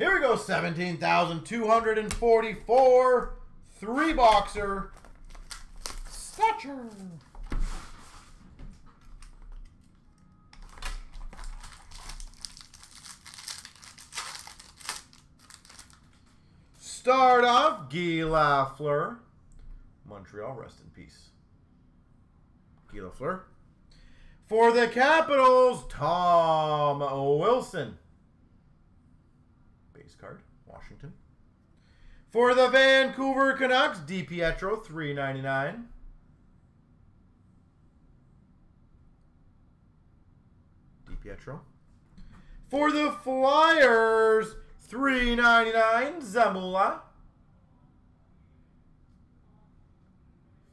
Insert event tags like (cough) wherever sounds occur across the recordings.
Here we go, 17,244. Three boxer. Stature. Start off, Guy Lafleur. Montreal, rest in peace. Guy Lafleur. For the Capitals, Tom Wilson. Washington. For the Vancouver Canucks, DiPietro, three ninety nine. DiPietro. For the Flyers, three ninety nine. Zamula.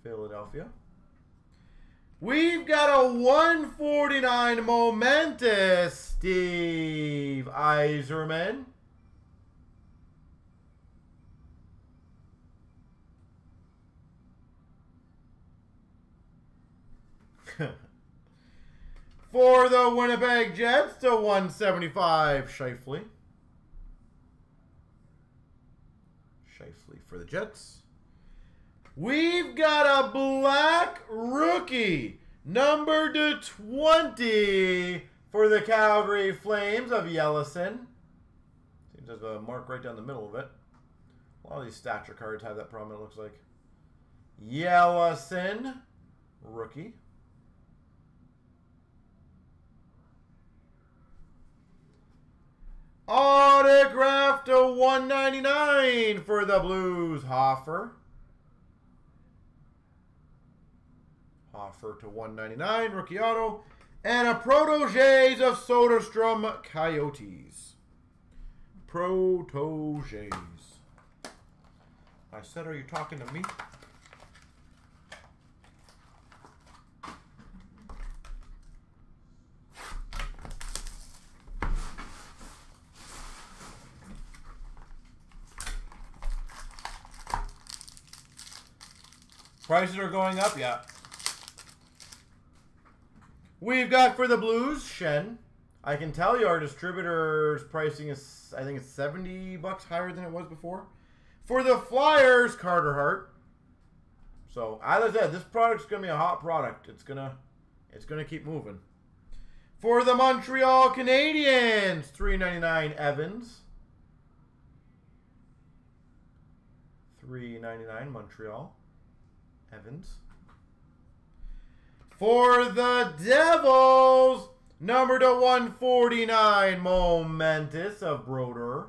Philadelphia. We've got a 149 momentous Steve Yzerman. (laughs) For the Winnipeg Jets to 175 Scheifele. Scheifele for the Jets. We've got a black rookie, number to 20 for the Calgary Flames of Yellison. Seems there's a mark right down the middle of it. A lot of these stature cards have that problem, it looks like. Yellison, rookie. Autograph to 199 for the Blues, Hofer. Hofer to 199, rookie auto. And a Protoges of Soderstrom Coyotes. Protoges. I said, are you talking to me? Prices are going up, yeah. We've got for the Blues, Shen. I can tell you our distributor's pricing is, I think it's 70 bucks higher than it was before. For the Flyers, Carter Hart. So, as I said, this product's going to be a hot product. It's going to it's going to keep moving. For the Montreal Canadiens, 399 Evans. 399 Montreal. Evans. For the Devils, number to 149, Momentous of Broder.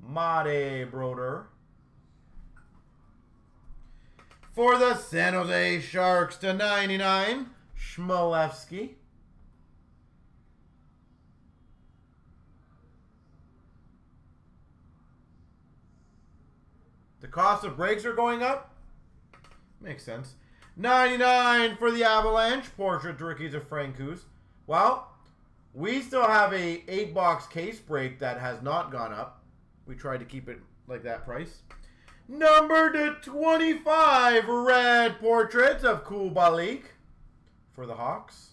Mate Broder. For the San Jose Sharks to 99, Chmelevski. Cost of breaks are going up. Makes sense. 99 for the Avalanche. Portrait rookies of Francouz. Well, we still have a 8-box case break that has not gone up. We tried to keep it like that price. Number to 25 red portraits of Kubalik for the Hawks.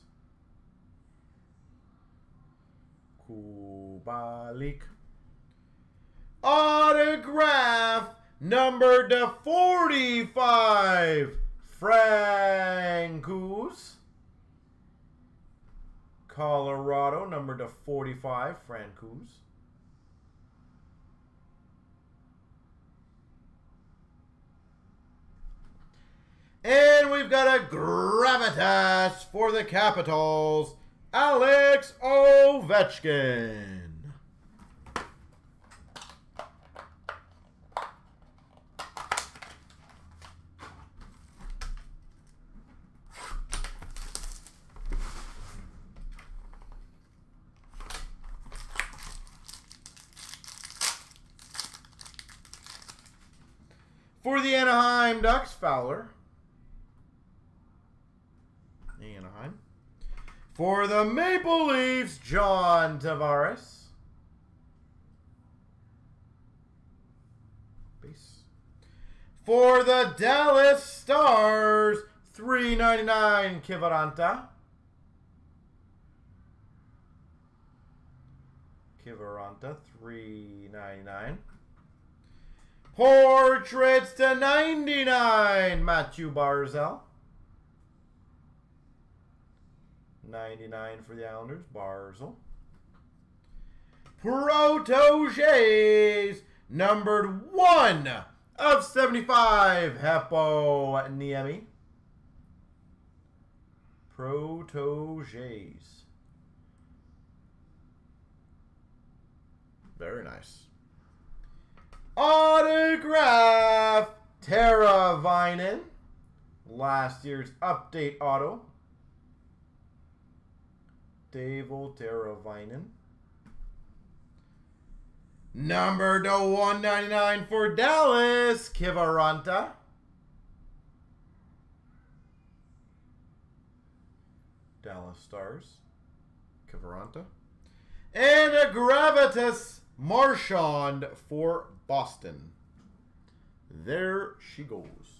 Kubalik. Autograph Number to 45, Francouz. Colorado, number to 45, Francouz. And we've got a Gravitas for the Capitals, Alex Ovechkin. For the Anaheim Ducks, Fowler. Anaheim. For the Maple Leafs, John Tavares. Base. For the Dallas Stars, 399 Kiviranta. Kiviranta, three ninety nine. Portraits to 99, Matthew Barzal. 99 for the Islanders, Barzal. Protoges, numbered 1 of 75, Heppo Niemi. Protoges. Very nice. Autograph Teravainen. Last year's update auto. Dave Teravainen. Number to 199 for Dallas, Kiviranta. Dallas Stars, Kiviranta. And a Gravitas Marchand for Boston. There she goes.